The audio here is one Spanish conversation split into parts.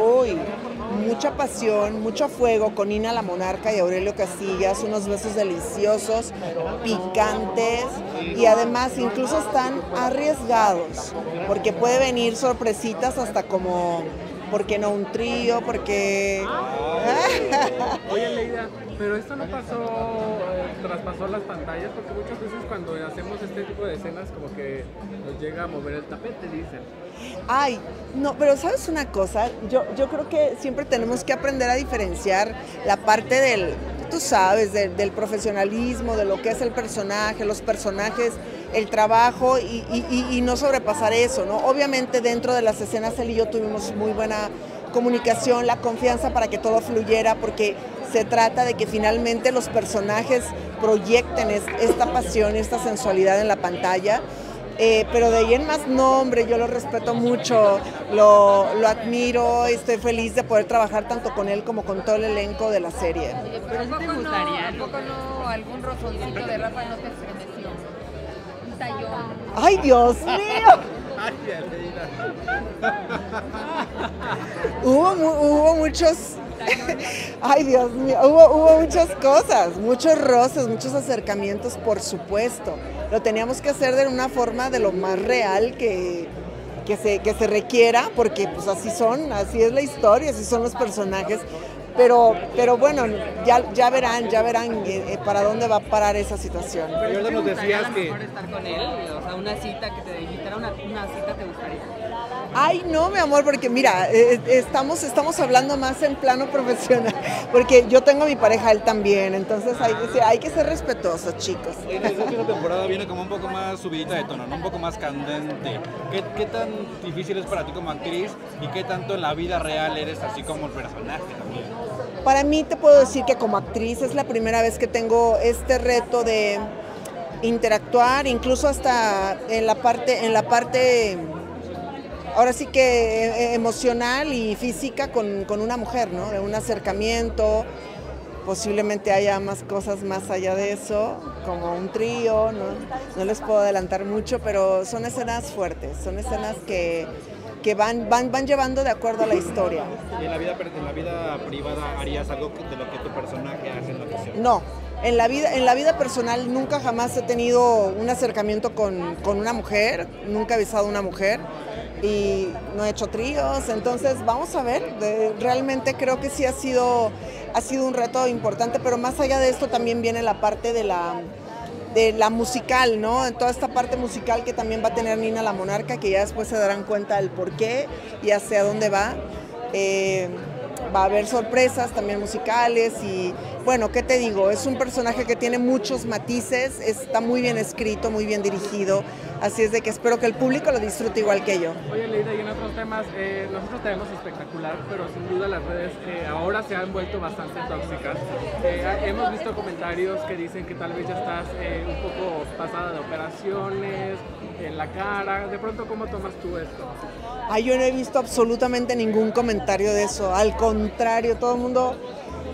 Uy, mucha pasión, mucho fuego con Ina la Monarca y Aurelio Casillas, unos besos deliciosos, picantes y además incluso están arriesgados, porque puede venir sorpresitas hasta como, ¿por qué no un trío? Porque... Oye, Leida, pero esto no pasó, eh, traspasó las pantallas, porque muchas veces cuando hacemos este tipo de escenas como que nos llega a mover el tapete, dicen. Ay, no, pero sabes una cosa, yo, yo creo que siempre tenemos que aprender a diferenciar la parte del, tú sabes, del, profesionalismo, de lo que es el personaje, los personajes, el trabajo y, y- no sobrepasar eso, ¿no? Obviamente dentro de las escenas él y yo tuvimos muy buena comunicación, la confianza para que todo fluyera, porque se trata de que finalmente los personajes proyecten es- esta pasión, esta sensualidad en la pantalla. Eh, pero de ahí en más, no, hombre, yo lo respeto mucho, lo, lo admiro, estoy feliz de poder trabajar tanto con él como con todo el elenco de la serie. Pero ¿A sí te gustaría, no, ¿A poco no algún rozoncito de Rafa no te estremeció? Un tallón. ¡Ay, Dios mío! Hubo, mu- hubo muchos, ay Dios mío, hubo, hubo muchas cosas, muchos roces, muchos acercamientos, por supuesto. Lo teníamos que hacer de una forma de lo más real que, que, se, que se requiera, porque pues así son, así es la historia, así son los personajes. Pero, pero bueno, ya, ya verán, ya verán eh, eh, para dónde va a parar esa situación. Pero ahorita nos decías que... estar con él? O sea, una cita que te invitara una, una cita te gustaría. Ay, no, mi amor, porque mira, eh, estamos, estamos hablando más en plano profesional, porque yo tengo a mi pareja, él también, entonces hay que ser, hay que ser respetuosos, chicos. Oye, esta última temporada viene como un poco más subidita de tono, ¿no? un poco más candente. ¿Qué, ¿Qué tan difícil es para ti como actriz y qué tanto en la vida real eres así como el personaje también? Para mí te puedo decir que como actriz es la primera vez que tengo este reto de interactuar, incluso hasta en la parte, en la parte ahora sí que eh, emocional y física con, con una mujer, ¿no? De un acercamiento, posiblemente haya más cosas más allá de eso, como un trío, ¿no? No les puedo adelantar mucho, pero son escenas fuertes, son escenas que, que van, van, van llevando de acuerdo a la historia. ¿Y en la vida, en la vida privada harías algo de lo que tu personaje hace en la ficción? No, en la vida, en la vida personal nunca jamás he tenido un acercamiento con, con una mujer, nunca he besado a una mujer y no he hecho tríos, entonces vamos a ver, de- realmente creo que sí ha sido, ha sido un reto importante, pero más allá de esto también viene la parte de la, de la musical, ¿no? En toda esta parte musical que también va a tener Nina la Monarca, que ya después se darán cuenta del por qué y hacia dónde va. Eh, va a haber sorpresas también musicales y bueno, ¿qué te digo? Es un personaje que tiene muchos matices, está muy bien escrito, muy bien dirigido, así es de que espero que el público lo disfrute igual que yo. Oye, Leida, y en otros temas, eh, nosotros te vemos espectacular, pero sin duda las redes eh, ahora se han vuelto bastante tóxicas. Eh, hemos visto comentarios que dicen que tal vez ya estás eh, un poco pasada de operaciones, en la cara. De pronto, ¿cómo tomas tú esto? Ay, yo no he visto absolutamente ningún comentario de eso, al contrario, todo el mundo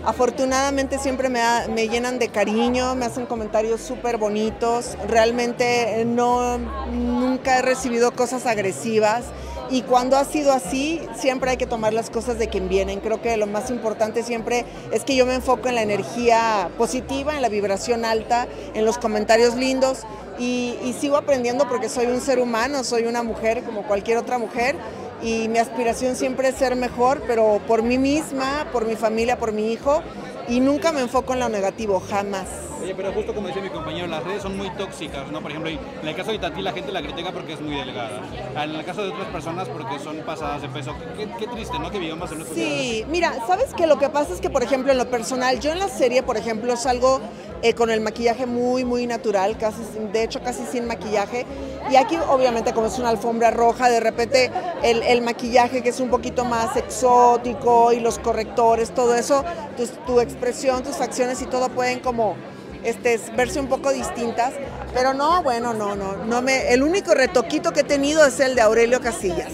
afortunadamente siempre me, me llenan de cariño, me hacen comentarios súper bonitos, realmente eh, no, nunca he recibido cosas agresivas. Y cuando ha sido así, siempre hay que tomar las cosas de quien vienen, creo que lo más importante siempre es que yo me enfoco en la energía positiva, en la vibración alta, en los comentarios lindos. Y, y sigo aprendiendo porque soy un ser humano, soy una mujer como cualquier otra mujer y mi aspiración siempre es ser mejor, pero por mí misma, por mi familia, por mi hijo y nunca me enfoco en lo negativo, jamás. Oye, pero justo como decía mi compañero, las redes son muy tóxicas, ¿no? Por ejemplo, en el caso de Tati la gente la critica porque es muy delgada. En el caso de otras personas porque son pasadas de peso. Qué, triste, ¿no? Que vivamos en Sí, mira, ¿sabes qué? Lo que pasa es que, por ejemplo, en lo personal, yo en la serie, por ejemplo, salgo eh, con el maquillaje muy, muy natural, casi, de hecho, casi sin maquillaje. Y aquí, obviamente, como es una alfombra roja, de repente el, el maquillaje que es un poquito más exótico y los correctores, todo eso, tu expresión, tus acciones y todo pueden como este, verse un poco distintas. Pero no, bueno, no, no, no me, el único retoquito que he tenido es el de Aurelio Casillas.